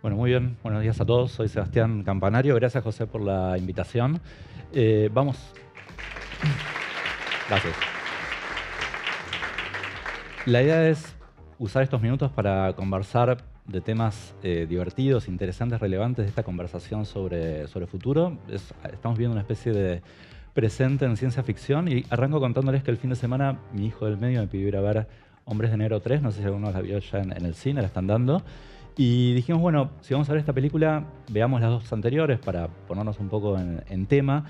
Bueno, muy bien. Buenos días a todos. Soy Sebastián Campanario. Gracias, José, por la invitación. Eh, vamos. Gracias. La idea es usar estos minutos para conversar de temas eh, divertidos, interesantes, relevantes de esta conversación sobre, sobre futuro. estamos viendo una especie de presente en ciencia ficción y arranco contándoles que el fin de semana mi hijo del medio me pidió ver Hombres de Enero 3, no sé si alguno la vio ya en, el cine, la están dando. Y dijimos, bueno, si vamos a ver esta película, veamos las dos anteriores para ponernos un poco en, tema.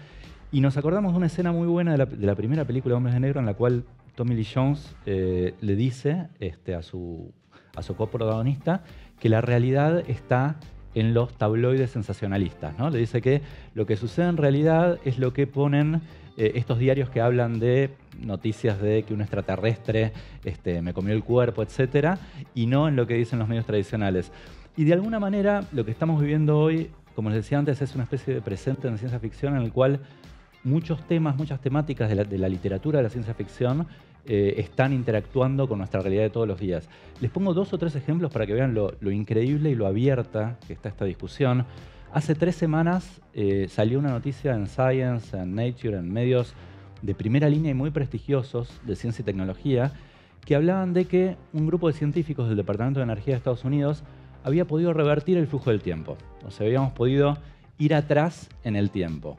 Y nos acordamos de una escena muy buena de la, de la primera película Hombres de Negro en la cual Tommy Lee Jones eh, le dice este, a su, a su coprotagonista que la realidad está en los tabloides sensacionalistas. ¿no? Le dice que lo que sucede en realidad es lo que ponen eh, estos diarios que hablan de noticias de que un extraterrestre este, me comió el cuerpo, etc., y no en lo que dicen los medios tradicionales. Y de alguna manera lo que estamos viviendo hoy, como les decía antes, es una especie de presente en ciencia ficción en el cual muchos temas, muchas temáticas de la, de la literatura de la ciencia ficción eh, están interactuando con nuestra realidad de todos los días. Les pongo dos o tres ejemplos para que vean lo, increíble y lo abierta que está esta discusión. Hace tres semanas eh, salió una noticia en Science, en Nature, en medios de primera línea y muy prestigiosos de ciencia y tecnología, que hablaban de que un grupo de científicos del Departamento de Energía de Estados Unidos había podido revertir el flujo del tiempo. O sea, habíamos podido ir atrás en el tiempo.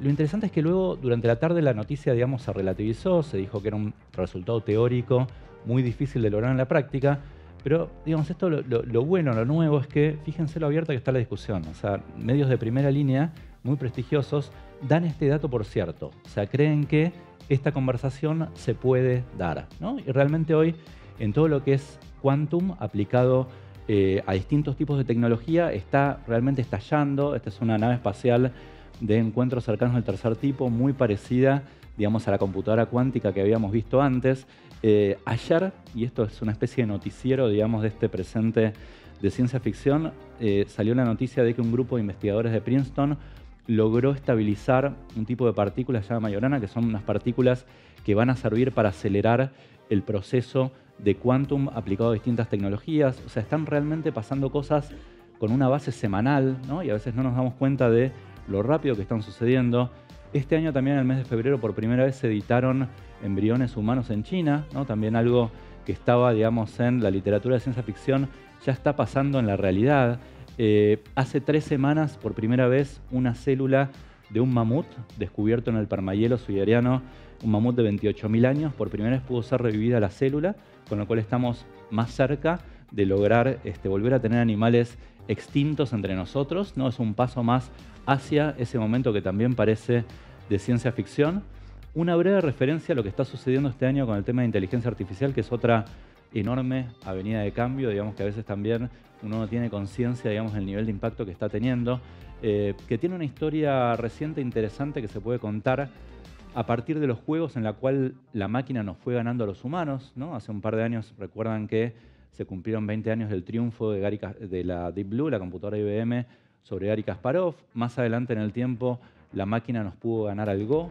Lo interesante es que luego, durante la tarde, la noticia, digamos, se relativizó, se dijo que era un resultado teórico muy difícil de lograr en la práctica, pero, digamos, esto lo, bueno, lo nuevo es que, fíjense lo abierta que está la discusión, o sea, medios de primera línea, muy prestigiosos, dan este dato por cierto, o sea, creen que esta conversación se puede dar, ¿no? Y realmente hoy, en todo lo que es quantum aplicado eh, a distintos tipos de tecnología, está realmente estallando, esta es una nave espacial de encuentros cercanos del tercer tipo, muy parecida, digamos, a la computadora cuántica que habíamos visto antes. Eh, ayer, y esto es una especie de noticiero, digamos, de este presente de ciencia ficción, eh, salió la noticia de que un grupo de investigadores de Princeton logró estabilizar un tipo de partículas llamada Majorana, que son unas partículas que van a servir para acelerar el proceso de quantum aplicado a distintas tecnologías. O sea, están realmente pasando cosas con una base semanal, ¿no? Y a veces no nos damos cuenta de lo rápido que están sucediendo. Este año también en el mes de febrero por primera vez se editaron embriones humanos en China, también algo que estaba digamos, en la literatura de ciencia ficción, ya está pasando en la realidad. Eh, hace tres semanas, por primera vez, una célula de un mamut descubierto en el permahielo siberiano, un mamut de 28.000 años, por primera vez pudo ser revivida la célula, con lo cual estamos más cerca de lograr este, volver a tener animales extintos entre nosotros, ¿no? Es un paso más hacia ese momento que también parece de ciencia ficción. Una breve referencia a lo que está sucediendo este año con el tema de inteligencia artificial, que es otra enorme avenida de cambio, digamos que a veces también uno no tiene conciencia, digamos, del nivel de impacto que está teniendo, eh, que tiene una historia reciente interesante que se puede contar a partir de los juegos en la cual la máquina nos fue ganando a los humanos, ¿no? Hace un par de años recuerdan que se cumplieron 20 años del triunfo de, de la Deep Blue, la computadora IBM, sobre Gary Kasparov. Más adelante en el tiempo, la máquina nos pudo ganar al Go.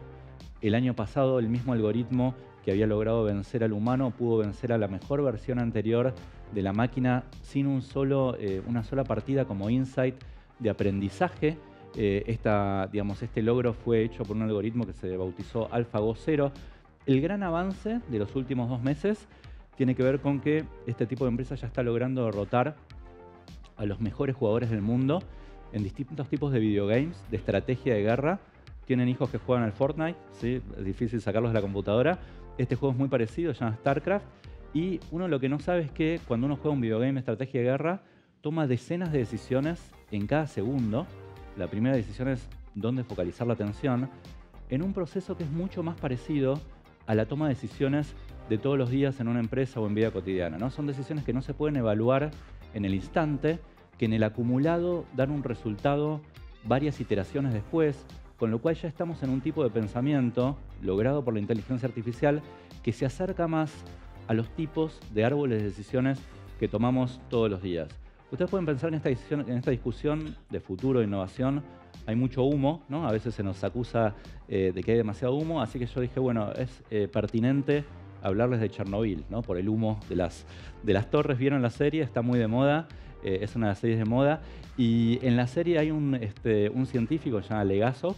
El año pasado, el mismo algoritmo que había logrado vencer al humano pudo vencer a la mejor versión anterior de la máquina sin un solo, eh, una sola partida como insight de aprendizaje. Eh, este logro fue hecho por un algoritmo que se bautizó AlphaGo 0. El gran avance de los últimos dos meses tiene que ver con que este tipo de empresa ya está logrando derrotar a los mejores jugadores del mundo en distintos tipos de videogames, de estrategia de guerra. Tienen hijos que juegan al Fortnite, ¿sí? es difícil sacarlos de la computadora. Este juego es muy parecido, se llama StarCraft. Y uno lo que no sabe es que cuando uno juega un videogame de estrategia de guerra, toma decenas de decisiones en cada segundo. La primera decisión es dónde focalizar la atención, en un proceso que es mucho más parecido a la toma de decisiones de todos los días en una empresa o en vida cotidiana. ¿no? Son decisiones que no se pueden evaluar en el instante, que en el acumulado dan un resultado varias iteraciones después, con lo cual ya estamos en un tipo de pensamiento logrado por la inteligencia artificial que se acerca más a los tipos de árboles de decisiones que tomamos todos los días. Ustedes pueden pensar en esta, en esta discusión de futuro, de innovación, hay mucho humo, ¿no? a veces se nos acusa eh, de que hay demasiado humo, así que yo dije, bueno, es eh, pertinente hablarles de Chernobyl, ¿no? por el humo de las, de las torres. Vieron la serie, está muy de moda, eh, es una de las series de moda. Y en la serie hay un, este, un científico, se llama Legasov,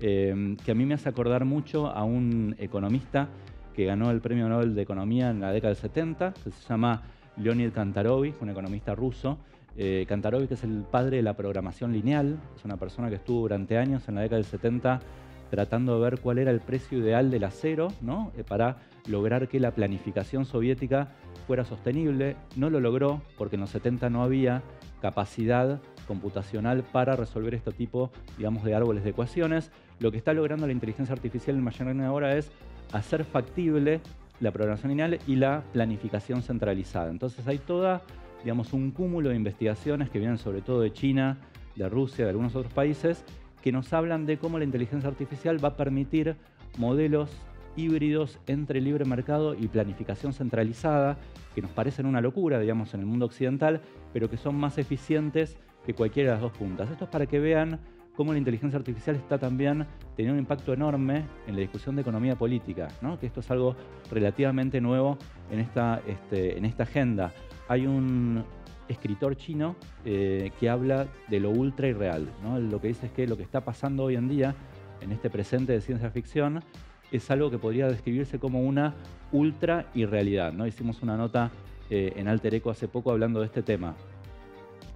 eh, que a mí me hace acordar mucho a un economista que ganó el Premio Nobel de Economía en la década del 70, que se llama Leonid Kantarovich, un economista ruso. Eh, Kantarovich es el padre de la programación lineal, es una persona que estuvo durante años en la década del 70 tratando de ver cuál era el precio ideal del acero ¿no? Eh, para lograr que la planificación soviética fuera sostenible. No lo logró porque en los 70 no había capacidad computacional para resolver este tipo digamos, de árboles de ecuaciones. Lo que está logrando la inteligencia artificial en Machine Learning ahora es hacer factible la programación lineal y la planificación centralizada. Entonces hay toda, digamos, un cúmulo de investigaciones que vienen sobre todo de China, de Rusia, de algunos otros países, que nos hablan de cómo la inteligencia artificial va a permitir modelos híbridos entre libre mercado y planificación centralizada, que nos parecen una locura, digamos, en el mundo occidental, pero que son más eficientes que cualquiera de las dos puntas. Esto es para que vean cómo la inteligencia artificial está también teniendo un impacto enorme en la discusión de economía política, ¿no? que esto es algo relativamente nuevo en esta, este, en esta agenda. Hay un, escritor chino eh, que habla de lo ultra irreal. ¿no? Lo que dice es que lo que está pasando hoy en día, en este presente de ciencia ficción, es algo que podría describirse como una ultra irrealidad. Hicimos una nota eh, en Alter Eco hace poco hablando de este tema.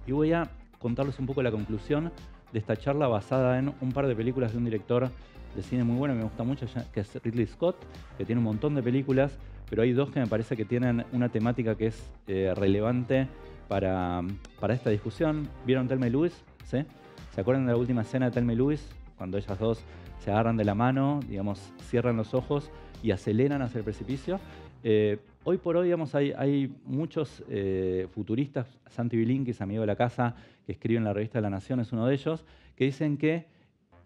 Y voy a contarles un poco la conclusión de esta charla basada en un par de películas de un director de cine muy bueno, me gusta mucho, que es Ridley Scott, que tiene un montón de películas, pero hay dos que me parece que tienen una temática que es eh, relevante para, esta discusión. ¿Vieron Telma y Luis? ¿Se acuerdan de la última escena de Telma y Luis? Cuando ellas dos se agarran de la mano, digamos, cierran los ojos y aceleran hacia el precipicio. Eh, hoy por hoy, digamos, hay, muchos eh, futuristas, Santi Bilinkis, amigo de la casa, que escribe en la revista de la Nación, es uno de ellos, que dicen que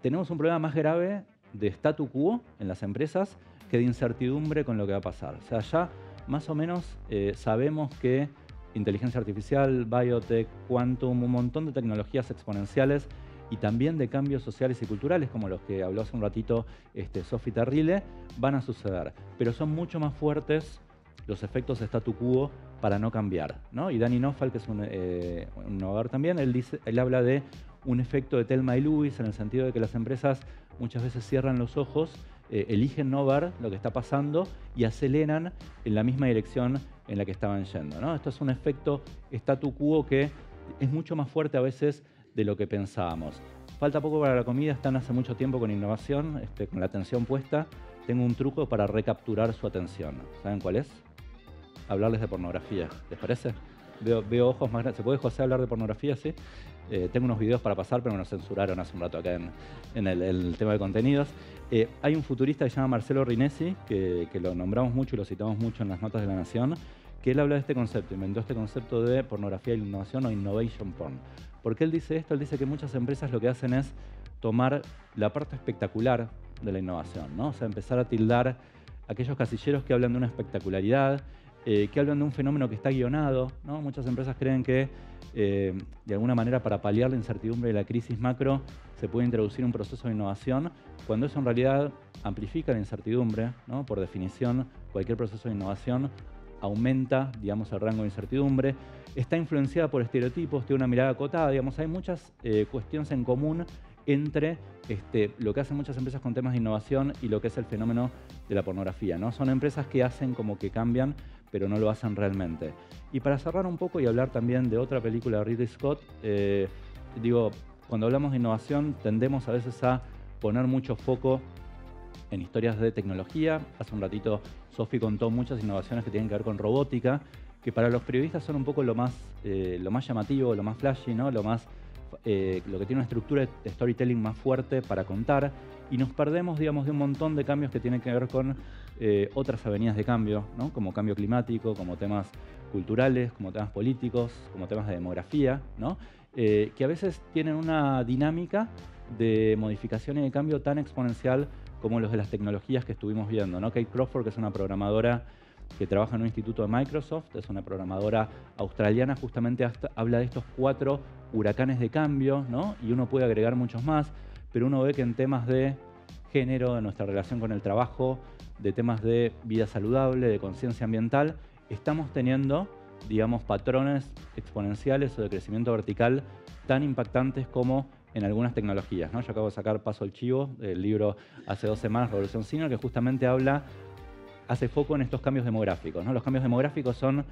tenemos un problema más grave de statu quo en las empresas que de incertidumbre con lo que va a pasar. O sea, ya más o menos eh, sabemos que inteligencia artificial, biotech, quantum, un montón de tecnologías exponenciales y también de cambios sociales y culturales, como los que habló hace un ratito este, Sophie Terrile, van a suceder. Pero son mucho más fuertes los efectos statu quo para no cambiar. ¿no? Y Danny Nofal, que es un, eh, también, él, dice, él habla de un efecto de Telma y Lewis en el sentido de que las empresas muchas veces cierran los ojos, eh, eligen no ver lo que está pasando y aceleran en la misma dirección en la que estaban yendo. ¿no? Esto es un efecto statu quo que es mucho más fuerte a veces de lo que pensábamos. Falta poco para la comida, están hace mucho tiempo con innovación, este, con la atención puesta. Tengo un truco para recapturar su atención. ¿Saben cuál es? Hablarles de pornografía. ¿Les parece? Veo, ojos más grandes. ¿Se puede, José, hablar de pornografía? Sí. Eh, tengo unos videos para pasar, pero me los censuraron hace un rato acá en, el, tema de contenidos. Eh, hay un futurista que se llama Marcelo Rinesi, que, lo nombramos mucho y lo citamos mucho en las notas de la Nación, que él habla de este concepto, inventó este concepto de pornografía y innovación o innovation porn. ¿Por qué él dice esto? Él dice que muchas empresas lo que hacen es tomar la parte espectacular de la innovación, ¿no? O sea, empezar a tildar aquellos casilleros que hablan de una espectacularidad, eh, que hablan de un fenómeno que está guionado. ¿no? Muchas empresas creen que, eh, de alguna manera, para paliar la incertidumbre de la crisis macro, se puede introducir un proceso de innovación, cuando eso en realidad amplifica la incertidumbre. ¿no? Por definición, cualquier proceso de innovación aumenta, digamos, el rango de incertidumbre. Está influenciada por estereotipos, tiene una mirada acotada, digamos, hay muchas eh, cuestiones en común entre este, lo que hacen muchas empresas con temas de innovación y lo que es el fenómeno de la pornografía. ¿no? Son empresas que hacen como que cambian, pero no lo hacen realmente. Y para cerrar un poco y hablar también de otra película de Ridley Scott, eh, digo, cuando hablamos de innovación tendemos a veces a poner mucho foco en historias de tecnología. Hace un ratito Sophie contó muchas innovaciones que tienen que ver con robótica, que para los periodistas son un poco lo más, eh, lo más llamativo, lo más flashy, ¿no? lo, más, eh, lo que tiene una estructura de storytelling más fuerte para contar y nos perdemos, digamos, de un montón de cambios que tienen que ver con eh, otras avenidas de cambio, ¿no? como cambio climático, como temas culturales, como temas políticos, como temas de demografía, ¿no? Eh, que a veces tienen una dinámica de modificación y de cambio tan exponencial como los de las tecnologías que estuvimos viendo. ¿no? Kate Crawford, que es una programadora que trabaja en un instituto de Microsoft, es una programadora australiana, justamente habla de estos cuatro huracanes de cambio, ¿no? y uno puede agregar muchos más pero uno ve que en temas de género, de nuestra relación con el trabajo, de temas de vida saludable, de conciencia ambiental, estamos teniendo, digamos, patrones exponenciales o de crecimiento vertical tan impactantes como en algunas tecnologías. ¿no? Yo acabo de sacar Paso al Chivo, el libro hace dos semanas, Revolución Senior, que justamente habla, hace foco en estos cambios demográficos. ¿no? Los cambios demográficos son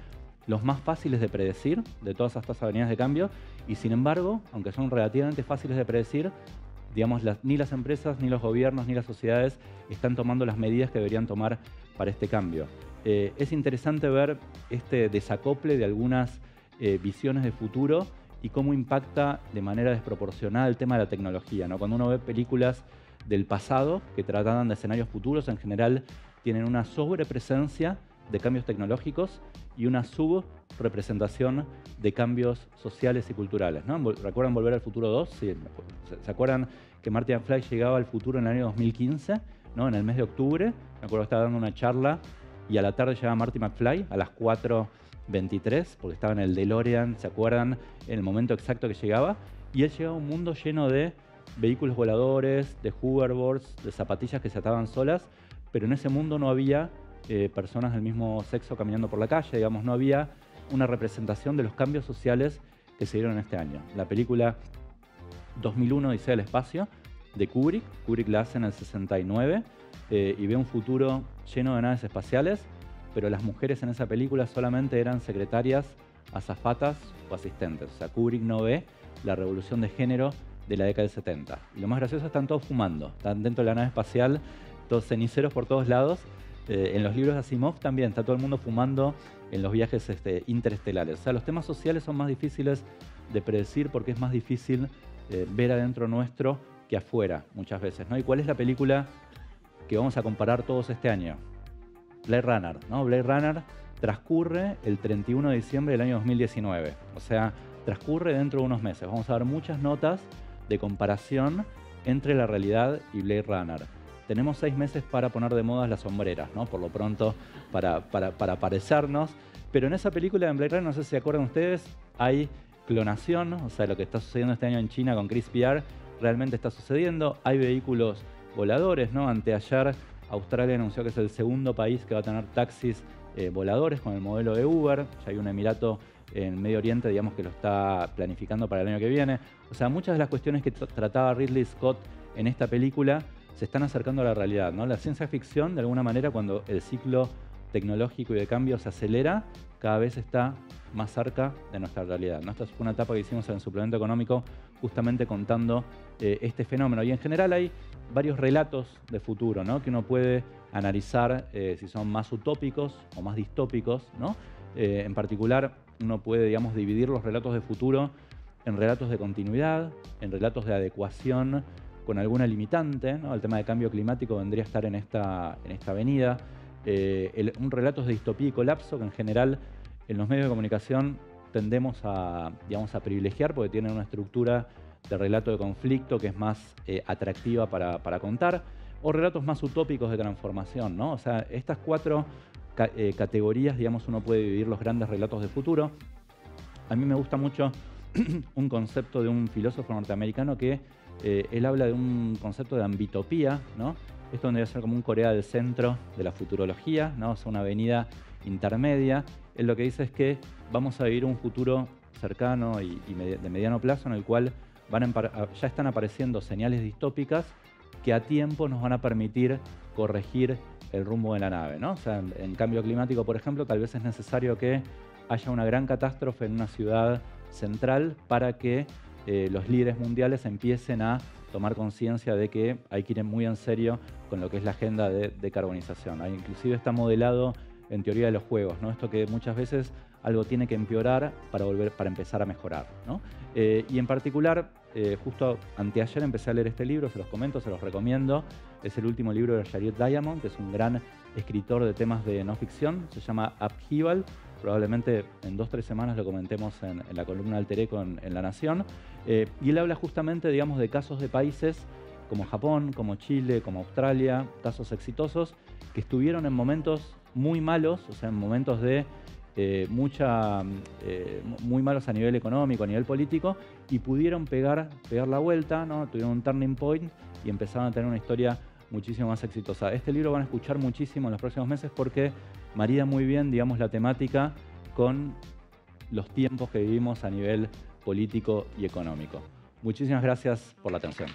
los más fáciles de predecir de todas estas avenidas de cambio y sin embargo, aunque son relativamente fáciles de predecir, digamos, ni las empresas, ni los gobiernos, ni las sociedades están tomando las medidas que deberían tomar para este cambio. Eh, es interesante ver este desacople de algunas eh, visiones de futuro y cómo impacta de manera desproporcionada el tema de la tecnología. ¿no? Cuando uno ve películas del pasado que trataban de escenarios futuros, en general tienen una sobrepresencia de cambios tecnológicos y una subrepresentación de cambios sociales y culturales. ¿no? ¿Recuerdan Volver al Futuro 2? Sí, ¿Se acuerdan que Martin McFly llegaba al futuro en el año 2015? ¿no? En el mes de octubre, me acuerdo que estaba dando una charla y a la tarde llegaba Marty McFly a las 4.23, porque estaba en el DeLorean, ¿se acuerdan? En el momento exacto que llegaba. Y él llegaba a un mundo lleno de vehículos voladores, de hoverboards, de zapatillas que se ataban solas, pero en ese mundo no había eh, personas del mismo sexo caminando por la calle, digamos, no había una representación de los cambios sociales que se dieron en este año. La película 2001 dice el espacio de Kubrick, Kubrick la hace en el 69 eh, y ve un futuro lleno de naves espaciales, pero las mujeres en esa película solamente eran secretarias, azafatas o asistentes. O sea, Kubrick no ve la revolución de género de la década del 70. Y lo más gracioso, están todos fumando, están dentro de la nave espacial, todos ceniceros por todos lados. Eh, en los libros de Asimov también está todo el mundo fumando en los viajes este, interestelares. O sea, los temas sociales son más difíciles de predecir porque es más difícil eh, ver adentro nuestro que afuera muchas veces. ¿no? ¿Y cuál es la película que vamos a comparar todos este año? Blade Runner. ¿no? Blade Runner transcurre el 31 de diciembre del año 2019. O sea, transcurre dentro de unos meses. Vamos a ver muchas notas de comparación entre la realidad y Blade Runner. Tenemos seis meses para poner de moda las sombreras, ¿no? Por lo pronto, para, para, para parecernos. Pero en esa película de Blade Runner, no sé si se acuerdan ustedes, hay clonación, o sea, lo que está sucediendo este año en China con Chris Pierre realmente está sucediendo. Hay vehículos voladores, ¿no? Anteayer Australia anunció que es el segundo país que va a tener taxis eh, voladores con el modelo de Uber. Ya hay un emirato en Medio Oriente, digamos, que lo está planificando para el año que viene. O sea, muchas de las cuestiones que trataba Ridley Scott en esta película se están acercando a la realidad, ¿no? La ciencia ficción, de alguna manera, cuando el ciclo tecnológico y de cambio se acelera, cada vez está más cerca de nuestra realidad. ¿no? Esta fue una etapa que hicimos en el suplemento económico justamente contando eh, este fenómeno. Y en general hay varios relatos de futuro ¿no? que uno puede analizar eh, si son más utópicos o más distópicos. ¿no? Eh, en particular, uno puede digamos, dividir los relatos de futuro en relatos de continuidad, en relatos de adecuación con alguna limitante. ¿no? El tema de cambio climático vendría a estar en esta, en esta avenida. un relato de distopía y colapso que en general en los medios de comunicación tendemos a, digamos, a privilegiar porque tienen una estructura de relato de conflicto que es más eh, atractiva para, contar, o relatos más utópicos de transformación, ¿no? O sea, estas cuatro eh, categorías, digamos, uno puede dividir los grandes relatos de futuro. A mí me gusta mucho un concepto de un filósofo norteamericano que eh, él habla de un concepto de ambitopía, ¿no? Esto debe ser como un Corea del centro de la futurología, ¿no? Es una avenida intermedia. Él lo que dice es que vamos a vivir un futuro cercano y, de mediano plazo en el cual ya están apareciendo señales distópicas que a tiempo nos van a permitir corregir el rumbo de la nave. ¿no? O sea, en, cambio climático, por ejemplo, tal vez es necesario que haya una gran catástrofe en una ciudad central para que eh, los líderes mundiales empiecen a tomar conciencia de que hay que ir muy en serio con lo que es la agenda de decarbonización. inclusive está modelado en teoría de los juegos, ¿no? Esto que muchas veces algo tiene que empeorar para volver, para empezar a mejorar, ¿no? Eh, y en particular, eh, justo anteayer empecé a leer este libro, se los comento, se los recomiendo. Es el último libro de Jared Diamond, que es un gran escritor de temas de no ficción. Se llama Upheaval. Probablemente en dos o tres semanas lo comentemos en, la columna Alter Eco en, La Nación. Eh, y él habla justamente, digamos, de casos de países como Japón, como Chile, como Australia, casos exitosos que estuvieron en momentos muy malos, o sea, en momentos de eh, mucha, eh, muy malos a nivel económico, a nivel político, y pudieron pegar, pegar la vuelta, ¿no? tuvieron un turning point y empezaron a tener una historia muchísimo más exitosa. Este libro van a escuchar muchísimo en los próximos meses porque marida muy bien, digamos, la temática con los tiempos que vivimos a nivel político y económico. Muchísimas gracias por la atención.